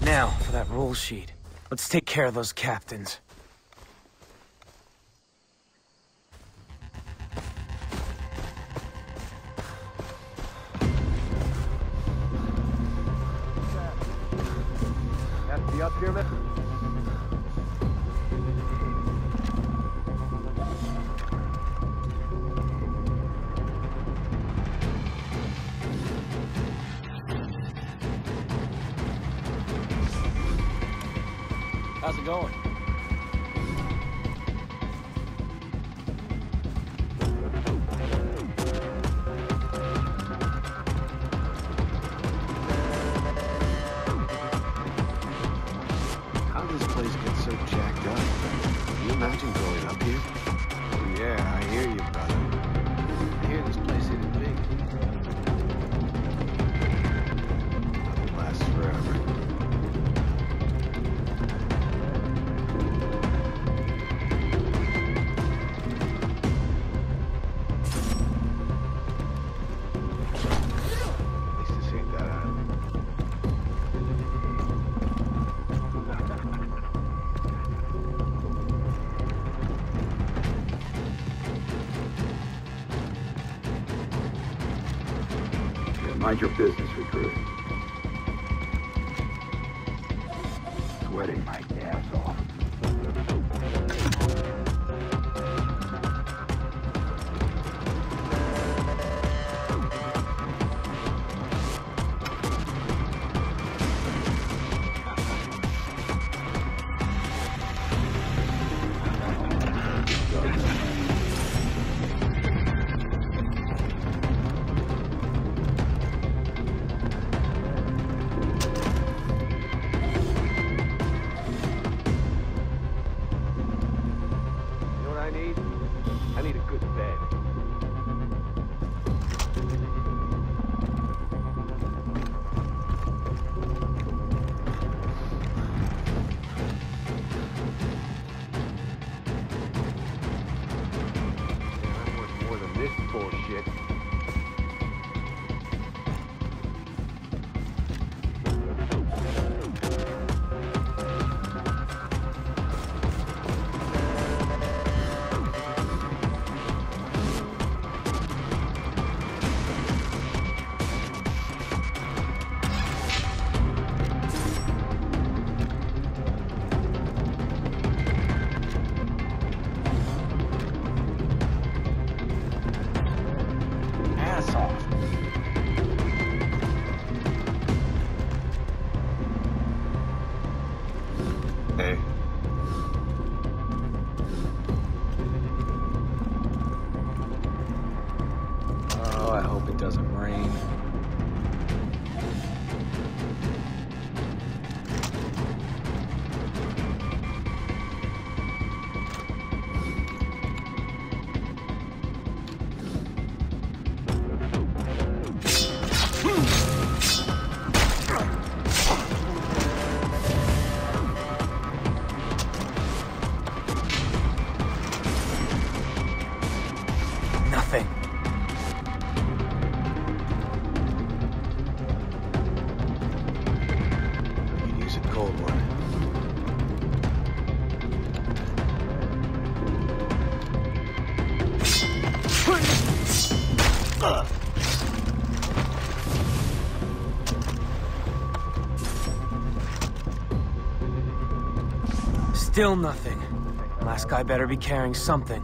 Now, for that rule sheet. Let's take care of those captains. Have to up here, man. How's it going? Mind your business, recruit. Sweating my ass off. Bullshit. Off. Hey. Oh, I hope it doesn't rain. Cold one. Still nothing. Last guy better be carrying something.